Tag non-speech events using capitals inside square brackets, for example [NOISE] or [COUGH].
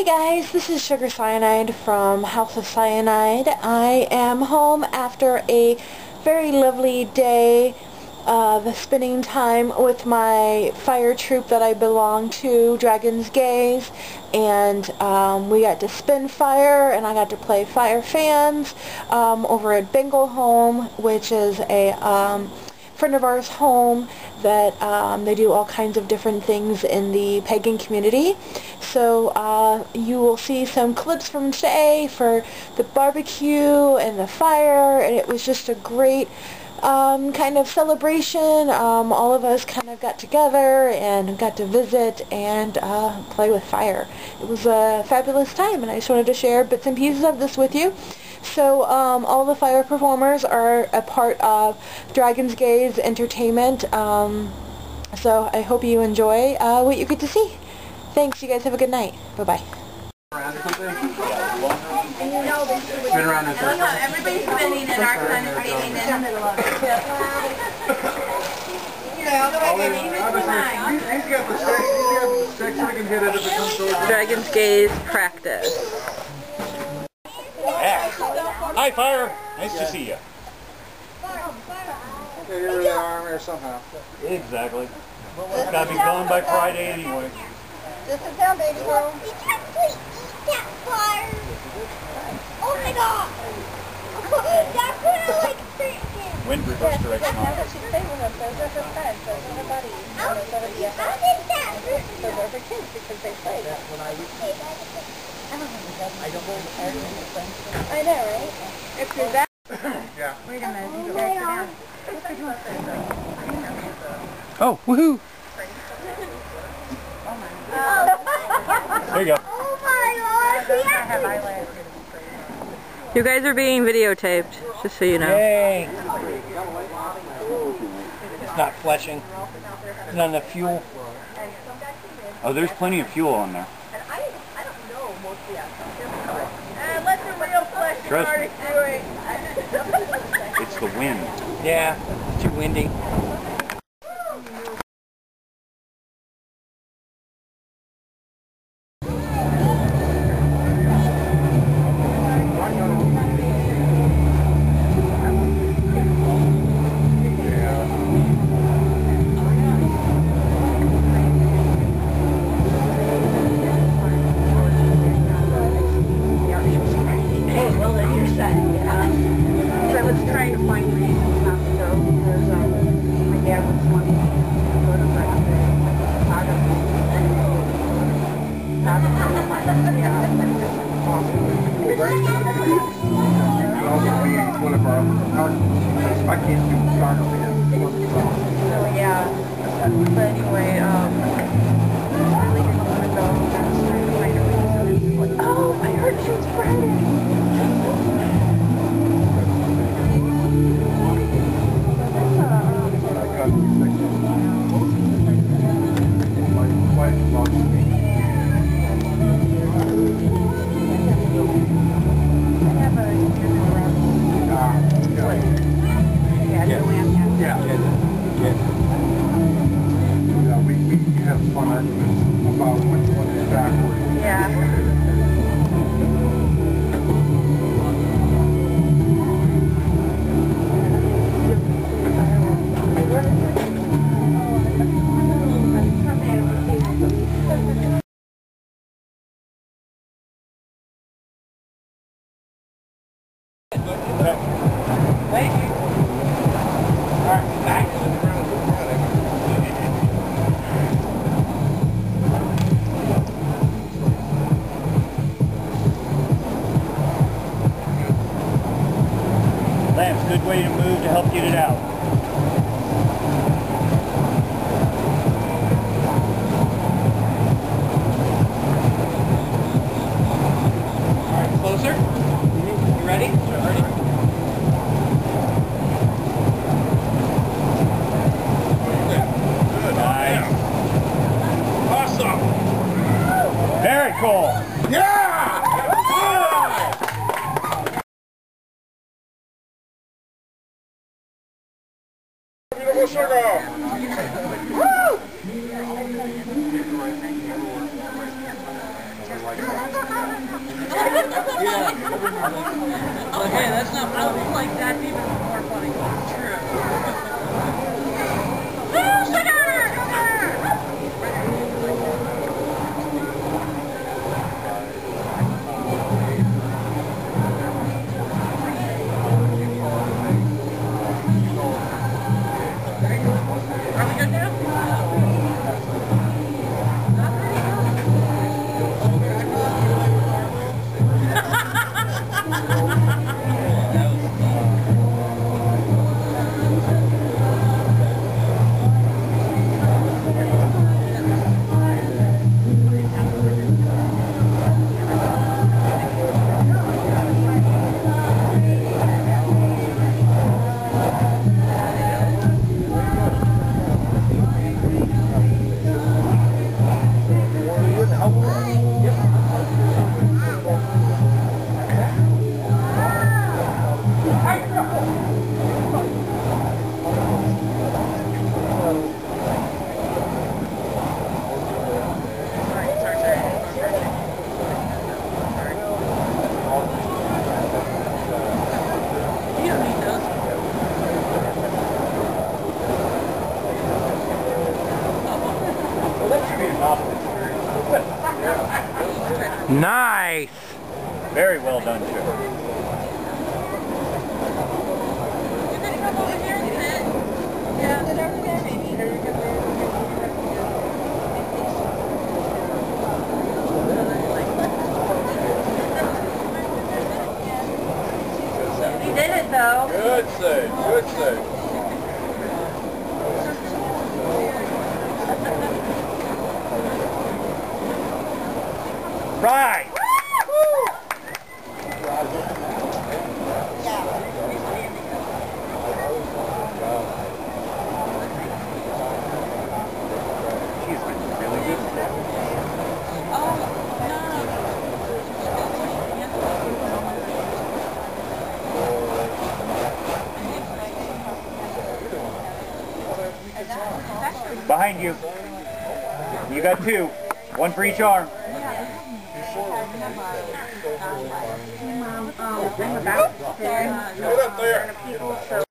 Hey guys, this is Sugar Cyanide from House of Cyanide. I am home after a very lovely day of spending time with my fire troupe that I belong to, Dragon's Gaze, and um, we got to spin fire and I got to play fire fans um, over at Bengal Home, which is a um, friend of ours home that um, they do all kinds of different things in the pagan community. So uh, you will see some clips from today for the barbecue and the fire and it was just a great um, kind of celebration. Um, all of us kind of got together and got to visit and uh, play with fire. It was a fabulous time and I just wanted to share bits and pieces of this with you. So um, all the fire performers are a part of Dragon's Gaze Entertainment. Um, so I hope you enjoy uh, what you get to see. Thanks. You guys have a good night. Bye-bye. Spin around in circles. Everybody's spinning and our son is spinning in the middle of it. [LAUGHS] You He's got the six, he's got the six, we can hit it if it comes over. Dragon's Gaze practice. Hi, Fire. Nice to see you. Okay, you're in the arm here somehow. Exactly. Gotta be gone by Friday anyway. Just sit down, baby girl. You can't please eat that fire. Oh my god. [LAUGHS] That's gonna like hurt him. Wind reverse direction on. How did that hurt you? Those are for kids because they play. When I used to, I don't know the I know, right? If you're that. [COUGHS] Yeah. Wait a minute, oh, you guys oh, oh, woohoo! There you go. Oh my god. I have eyelashes. You guys are being videotaped, just so you know. Yay! It's not fleshing. Not enough fuel. Oh, there's plenty of fuel on there. And let the real flesh Trust me. start. It's the wind. Yeah, too windy. Good way to move to help get it out. All right, closer. You ready? Ready? Nice. Awesome! Very cool. Yeah! Sugar! [LAUGHS] [LAUGHS] Okay, that's not funny. Like, that's even more funny. He did it though. Good save, good save. Right! Behind you. You got two. One for each arm. Get up there.